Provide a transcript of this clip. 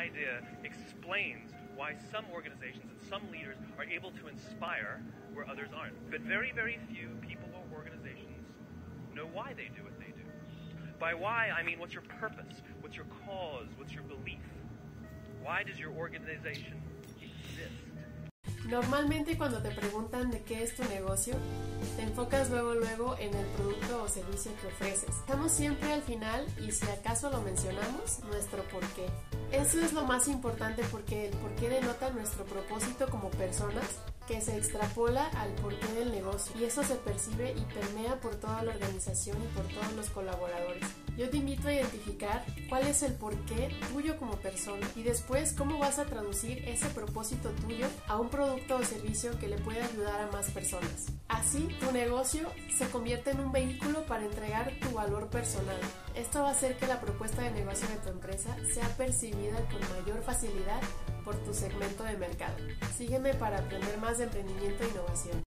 idea explains why some organizations and some leaders are able to inspire where others aren't. But very, very few people or organizations know why they do what they do. By why, I mean what's your purpose, what's your cause, what's your belief. Why does your organization exist? Normalmente cuando te preguntan de qué es tu negocio, te enfocas luego luego en el producto o servicio que ofreces. Estamos siempre al final y si acaso lo mencionamos, nuestro por qué. Eso es lo más importante porque el por qué denota nuestro propósito como personas que se extrapola al porqué del negocio y eso se percibe y permea por toda la organización y por todos los colaboradores. Yo te invito a identificar cuál es el porqué tuyo como persona y después cómo vas a traducir ese propósito tuyo a un producto o servicio que le pueda ayudar a más personas. Así, tu negocio se convierte en un vehículo para entregar tu valor personal. Esto va a hacer que la propuesta de negocio de tu empresa sea percibida con mayor facilidad por tu segmento de mercado. Sígueme para aprender más de emprendimiento e innovación.